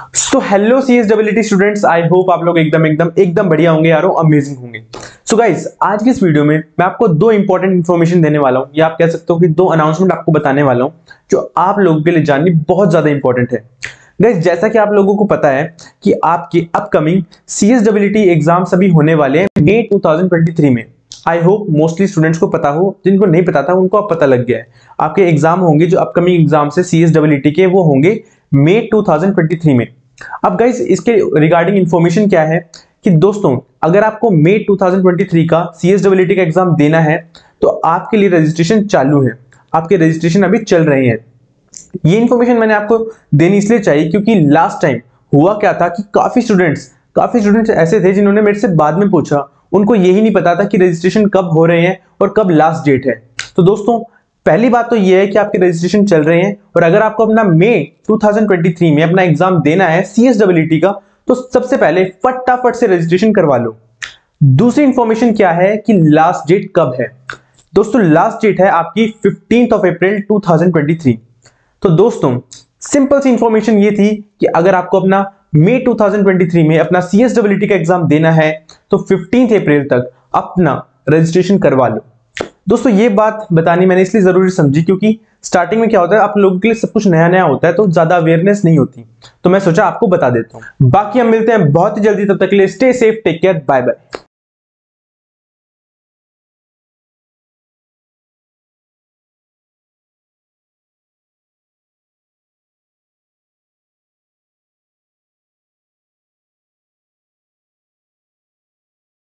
So hello C S W students I hope आप लोग एकदम एकदम एकदम बढ़िया होंगे यारो अमेजिंग होंगे। सो so गाइज़ आज की इस वीडियो में मैं आपको दो इंपॉर्टेंट इन्फॉर्मेशन देने वाला हूँ। या आप कह सकते हो कि दो अनाउंसमेंट आपको बताने वाला हूँ, जो आप लोगों के लिए जाननी बहुत ज़्यादा इंपॉर्टेंट है। गाइज़ जैसा कि आप लोगों को पता है कि आपकी upcoming C S W exam सभी होने वाले हैं मे 2023 में। आई होप मोस्टली स्टूडेंट्स को पता हो, जिनको नहीं पता था, उनको अब पता लग गया है। आपके एग्ज़ाम होंगे, जो अपकमिंग एग्ज़ाम से सी एस डब्ल्यू टी के, वो होंगे मे 2023 में। अब गाइस इसके रिगार्डिंग इंफॉर्मेशन क्या है? कि दोस्तों, अगर आपको मे 2023 का सी एस डब्ल्यू टी का एग्ज़ाम देना है तो आपके लिए रजिस्ट्रेशन चालू है। आपके रजिस्ट्रेशन अभी चल रहे हैं। ये इन्फॉर्मेशन मैंने आपको देनी इसलिए चाहिए क्योंकि लास्ट टाइम हुआ क्या था कि काफ़ी स्टूडेंट्स काफ़ी स्टूडेंट्स ऐसे थे जिन्होंने मेरे से बाद में पूछा उनको यही नहीं पता था कि रजिस्ट्रेशन कब हो रहे हैं और कब लास्ट डेट है। तो दोस्तों, पहली बात तो यह है कि आपके रजिस्ट्रेशन चल रहे हैं और अगर आपको अपना मई 2023 में अपना एग्ज़ाम देना है सीएसडब्ल्यूटी का तो सबसे पहले फटाफट से रजिस्ट्रेशन करवा लो। दूसरी इंफॉर्मेशन क्या है कि लास्ट डेट कब है? दोस्तों लास्ट डेट है आपकी फिफ्टींथ ऑफ़ अप्रैल 2023 तो दोस्तों सिंपल सी इंफॉर्मेशन ये थी कि अगर आपको अपना मई 2023 में अपना सी एस डब्ल्यू का एग्ज़ाम देना है तो फिफ्टीन अप्रैल तक अपना रजिस्ट्रेशन करवा लो। दोस्तों, ये बात बतानी मैंने इसलिए ज़रूरी समझी क्योंकि स्टार्टिंग में क्या होता है, आप लोगों के लिए सब कुछ नया नया होता है तो ज़्यादा अवेयरनेस नहीं होती। तो मैं सोचा आपको बता देता हूँ। बाकी हम मिलते हैं बहुत ही जल्दी, तब तक के लिए stay safe take care bye bye